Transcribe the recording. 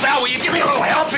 Val, will you give me a little help?